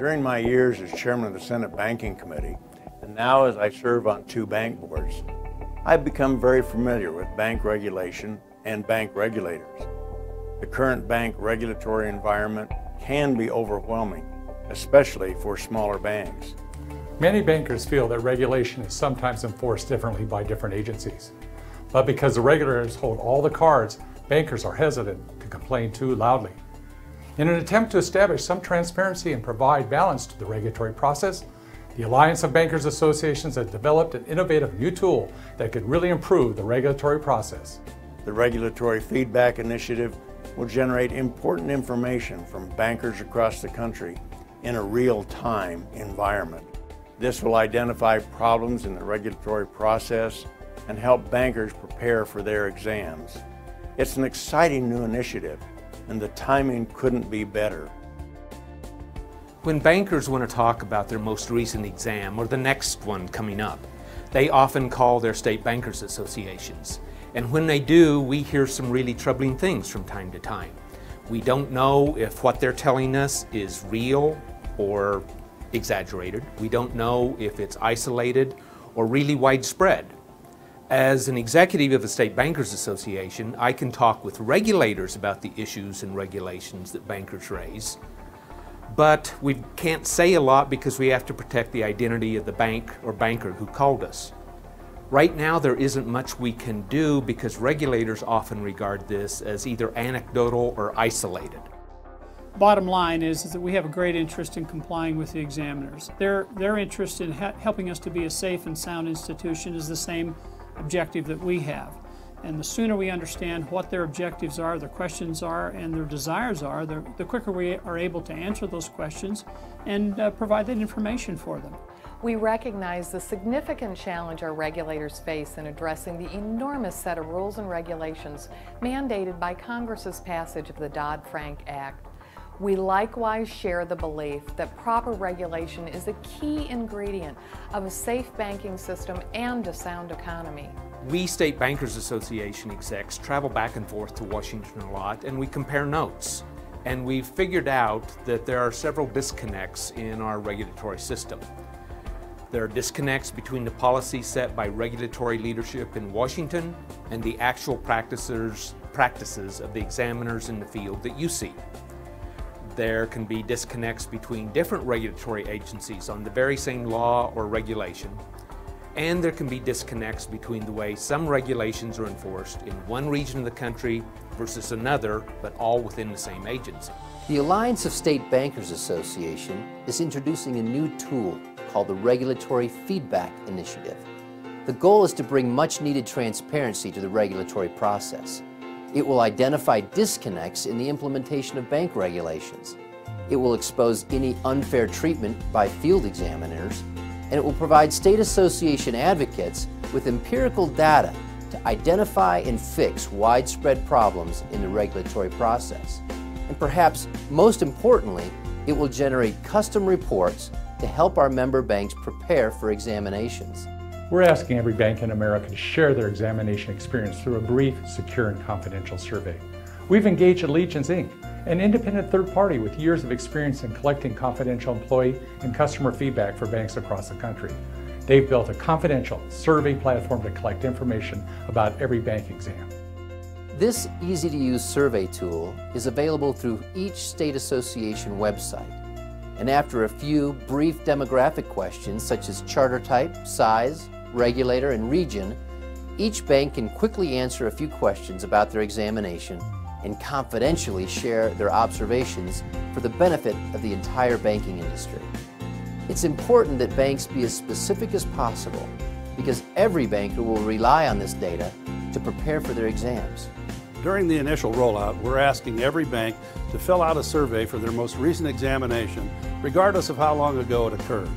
During my years as chairman of the Senate Banking Committee, and now as I serve on two bank boards, I've become very familiar with bank regulation and bank regulators. The current bank regulatory environment can be overwhelming, especially for smaller banks. Many bankers feel that regulation is sometimes enforced differently by different agencies. But because the regulators hold all the cards, bankers are hesitant to complain too loudly. In an attempt to establish some transparency and provide balance to the regulatory process, the Alliance of Bankers Associations has developed an innovative new tool that could really improve the regulatory process. The Regulatory Feedback Initiative will generate important information from bankers across the country in a real-time environment. This will identify problems in the regulatory process and help bankers prepare for their exams. It's an exciting new initiative and the timing couldn't be better. When bankers want to talk about their most recent exam or the next one coming up, they often call their state bankers associations. And when they do, we hear some really troubling things from time to time. We don't know if what they're telling us is real or exaggerated. We don't know if it's isolated or really widespread. As an executive of the State Bankers Association, I can talk with regulators about the issues and regulations that bankers raise. But we can't say a lot because we have to protect the identity of the bank or banker who called us. Right now, there isn't much we can do because regulators often regard this as either anecdotal or isolated. Bottom line is, is that we have a great interest in complying with the examiners. Their, their interest in helping us to be a safe and sound institution is the same objective that we have. And the sooner we understand what their objectives are, their questions are, and their desires are, the, the quicker we are able to answer those questions and uh, provide that information for them. We recognize the significant challenge our regulators face in addressing the enormous set of rules and regulations mandated by Congress's passage of the Dodd-Frank Act. We likewise share the belief that proper regulation is a key ingredient of a safe banking system and a sound economy. We State Bankers Association execs travel back and forth to Washington a lot and we compare notes. And we've figured out that there are several disconnects in our regulatory system. There are disconnects between the policies set by regulatory leadership in Washington and the actual practices, practices of the examiners in the field that you see. There can be disconnects between different regulatory agencies on the very same law or regulation, and there can be disconnects between the way some regulations are enforced in one region of the country versus another, but all within the same agency. The Alliance of State Bankers Association is introducing a new tool called the Regulatory Feedback Initiative. The goal is to bring much needed transparency to the regulatory process. It will identify disconnects in the implementation of bank regulations. It will expose any unfair treatment by field examiners, and it will provide state association advocates with empirical data to identify and fix widespread problems in the regulatory process. And perhaps most importantly, it will generate custom reports to help our member banks prepare for examinations. We're asking every bank in America to share their examination experience through a brief, secure, and confidential survey. We've engaged Allegiance Inc., an independent third party with years of experience in collecting confidential employee and customer feedback for banks across the country. They've built a confidential survey platform to collect information about every bank exam. This easy-to-use survey tool is available through each state association website and after a few brief demographic questions such as charter type, size, regulator, and region, each bank can quickly answer a few questions about their examination and confidentially share their observations for the benefit of the entire banking industry. It's important that banks be as specific as possible because every banker will rely on this data to prepare for their exams. During the initial rollout, we're asking every bank to fill out a survey for their most recent examination, regardless of how long ago it occurred.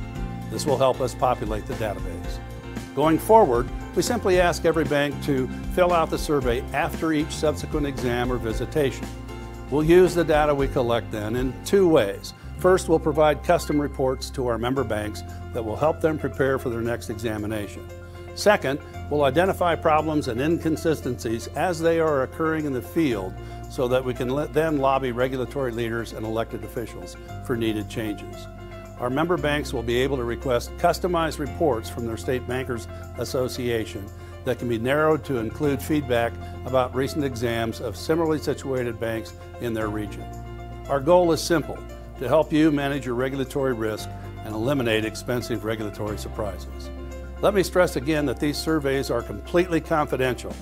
This will help us populate the database. Going forward, we simply ask every bank to fill out the survey after each subsequent exam or visitation. We'll use the data we collect then in two ways. First, we'll provide custom reports to our member banks that will help them prepare for their next examination. Second, we'll identify problems and inconsistencies as they are occurring in the field so that we can then lobby regulatory leaders and elected officials for needed changes. Our member banks will be able to request customized reports from their State Bankers Association that can be narrowed to include feedback about recent exams of similarly situated banks in their region. Our goal is simple to help you manage your regulatory risk and eliminate expensive regulatory surprises. Let me stress again that these surveys are completely confidential.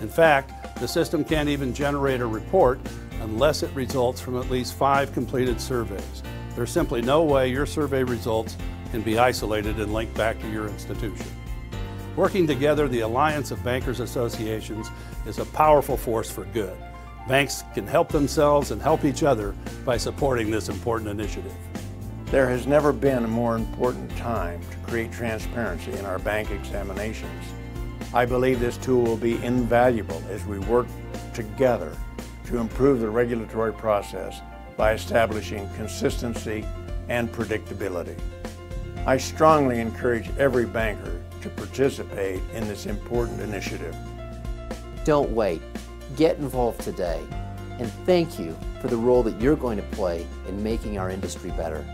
In fact, the system can't even generate a report unless it results from at least five completed surveys. There's simply no way your survey results can be isolated and linked back to your institution. Working together, the Alliance of Bankers Associations is a powerful force for good. Banks can help themselves and help each other by supporting this important initiative. There has never been a more important time to create transparency in our bank examinations. I believe this tool will be invaluable as we work together to improve the regulatory process by establishing consistency and predictability. I strongly encourage every banker to participate in this important initiative. Don't wait. Get involved today. And thank you for the role that you're going to play in making our industry better.